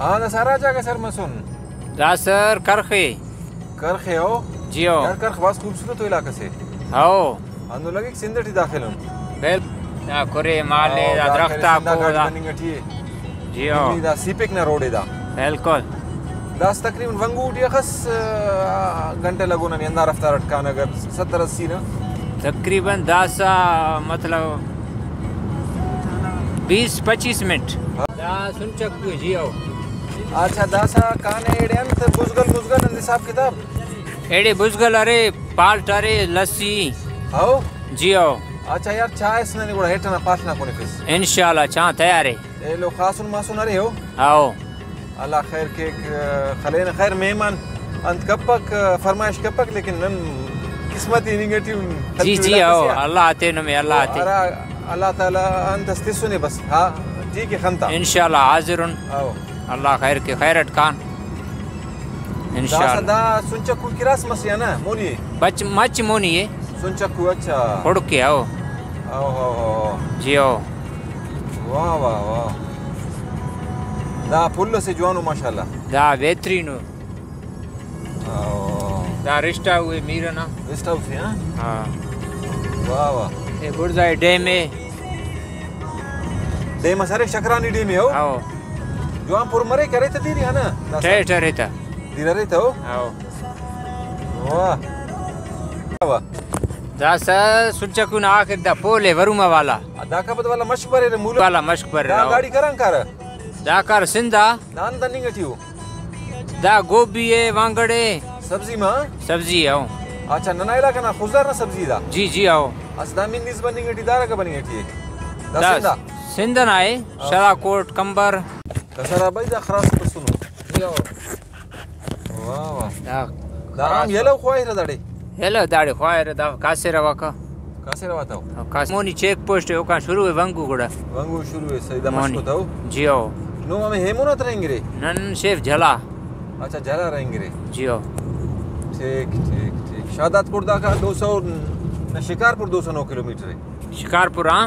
آ دا سارا Sermasun. Da sir Karkhi. Karkhi ho? Oh? Jiyo. Yaar Karkh bahut khoobsurat ho ilaka se. Ho. Andu lage ek sindati dakhil hum. Bel oh, da kore male da drakta ko da. Jiyo. Da sipik ah, na road da. Bilkul. داس تقریبا ونګو ډیا خس غنټه لګونه نه اندر رفتار اٹکان اگر 70 80 نه تقریبا داس مطلب 20 25 منٹ دا سن چکو جی او अच्छा दासा कान एड़े अंत बुजगल बुजगल अंदर साब किताब एड़े बुजगल अरे पाल टारे लस्सी हाँ जी आओ अच्छा यार चाय से नहीं बोला हेटना पास ना कोने किस इन्शाल्लाह चाह तैयारे ये लो खासुन मासुन अरे हो आओ अल्लाह खैर के खलेन खैर मेहमान अंत कपक फरमाइश कपक लेकिन नन किस्मत ही निगेटिव जी जी आओ अल्लाह आते न में अल्लाह आते अल्लाह ताला अंत स्तिसुने बस हाँ जी के खंता इन्शाल्लाह हाजिर हूँ आओ اللہ خیر کی خیر اٹکان انشاءاللہ سنچکو کی راس مسیح نا مونی بچ مچ مونی ہے سنچکو اچھا خوڑکی آو آو آو آو جی آو واہ واہ واہ دا پھلو سے جوانو ماشاءاللہ دا بیترینو آو دا رشتہ ہوئے میرے نا رشتہ ہوئے ہیں ہاں واہ واہ اے بڑھ جائے ڈے میں ڈے میں سارے شکرانی ڈے میں ہو آو جوان پور مری کرے تے دیری انا ٹھے ٹھے رہتا دیرا رہتا او آو واہ واہ داسا سنچا کو نا کر دا پولے ورما والا ادا کا بد والا مشک پر رے مول والا مشک پر رے گاڑی کران کر دا کر سندا نان دنی گٹیو دا گوبھی اے وانگڑے سبزی ماں سبزی آو اچھا ننا علاقہ نا خوزدار نا سبزی دا جی جی آو اس دا مین نس بننگ ڈی دارا کا بننگ ٹھیک دا سندا سندن آئے شرا کوٹ کمبر Kasarabayda harasını sunum. Yo. Vah vah. Da. Daram yelo khoyre dadi. Yelo dadi khoyre da kasera waka. Kasera wata. Kasmoni check post yo kan shuru vangu goda. Vangu shuru hai saida mashko tau. Jio. No mame hemunat रहेंगे रे. नन शेफ झला. अच्छा झला रहेंगे रे. जियो. ठीक ठीक ठीक. शादातपुर दा का 200 शिकारपुर 209 किलोमीटर है. शिकारपुर हाँ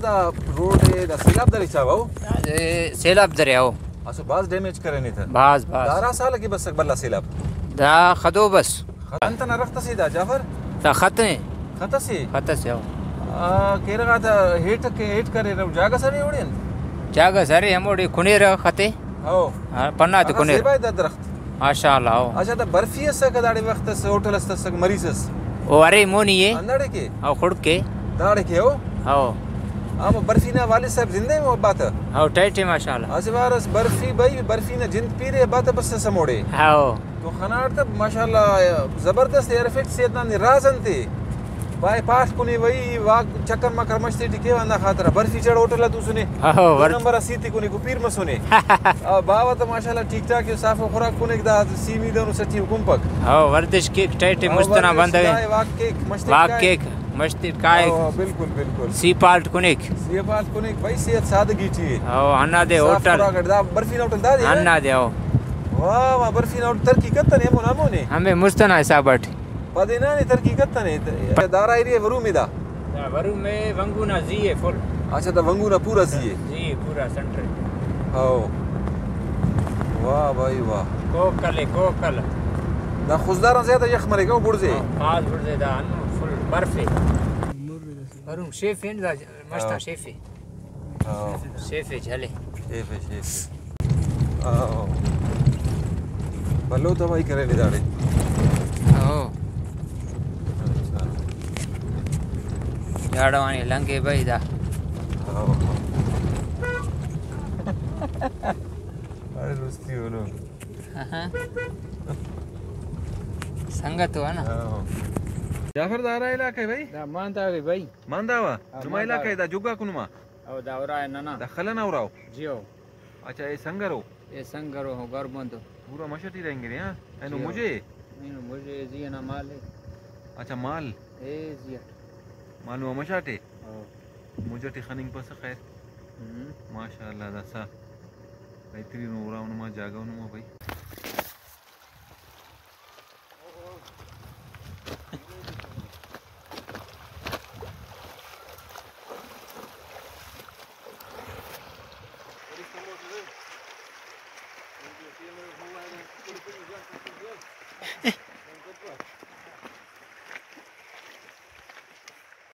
da road da Silap Dari Chavao? Silap Dari Ao. Also bas damage kare ni tha. Bas bas. Dara saal ki bas sakballa Silap. Da khado bas. Anta na rakhta sida Jafar? Da khatne. Khata si? Khata si Ao. Kerala ಹೇಟ್ ಹೇಟ್ ಕರೆ ನಾವು ಜಾಗ ಸರಿ ನೋಡಿ ಅಂತ ಜಾಗ ಸರಿ ನೋಡಿ ಕುಣೀರ ಖತೆ ಹೋ ಪನ್ನಾತು ಕುಣೀರ ಸೇಬಾಯ್ ದರಖತ್ ಮಾಶಾ ಅಲ್ಲಾ ಹೋ ಅಚ್ಚಾ ದ ಬರ್ಫಿ ಅಸ ಕದಾಡಿ ವಕ್ತ ಸ ಹೋಟೆಲ್ ಅಸ್ತ ಸ ಮರೀಸಸ್ ಓ ಅರೆ ಮೋನಿಯೆ ಅಂದಾಡೆ ಕೆ ಹೋ ಖುಡ್ಕೆ ದಾಡೆ ಕೆ ಹೋ ಹೋ ہاں برفی نہ والد صاحب زندہ وہ بات بات ہاں ہاں ٹائٹ ہے ماشاءاللہ ماشاءاللہ بار اس برفی برفی بھائی نہ جند پی رہے بس سموڑے ہاں۔ تو تب زبردست ایئر افیکٹ سے اتنا نرازن تھے بھائی پاس کنی وئی واک چکر مکر مشتی ٹھیکے واندہ خاطر برفی چڑھ ہوٹل تو سنے تو نمبر اسی تھی کنی کو پیر مسونے باوہ تو ماشاءاللہ ٹھیک ٹاک صاف خوراک کنی دا سیمی دنو سچی حکم پک ہاو وردش کیک ٹائٹے مشتنا بندہ گئے واک کیک مشتی واک کیک مشتی کائے بلکل بلکل سی پالٹ کنی سی پالٹ کنی بھائی سیت سادگی چیئے ہاو انا دے ہوٹل برفی ہوٹل دا دے ہنا دے ہو واہ واہ برفی ہوٹل ترکی کتا نیمو نامو نے ہمیں مستنا حساب بٹھے പതിനാല് തർക്കിക്കത്തനെ ധാരായിരിയെ വറൂമിതാ वरू में वंगूना जी है फुल अच्छा तो वंगूना पूरा जी है जी पूरा सेंटर आओ वाह भाई वाह कोकल है कोकल دا خوزدارن زیاده یخ مری کو برزه آز برزه دا انو فل برفی هرون شیفی دا مشتا شیفی شیفی جلی شیفی شیفی آو بلو دوائی کرے لیداری જાડવાની લંગી ભાઈ દા અરે રુસ્તી ઓલો સંગત હો ના જાફર દારા ઇલાકે ભાઈ દા માંદાવી ભાઈ માંદાવા નુમા ઇલાકે દા જુગા કુનમા او دا ورا نه نه دخلنا وراو جيو अच्छा ये संगरो ये संगरो हो घर बंद पूरा मशटी रहेंगे यहाँ एनो मुझे मुझे जी ना माल है अच्छा माल ए जी معلومه مشاټي موجټي خننګ پس خیر ماشاءالله دا څه ایتري نو راونه ما جاګاونه ما بھائی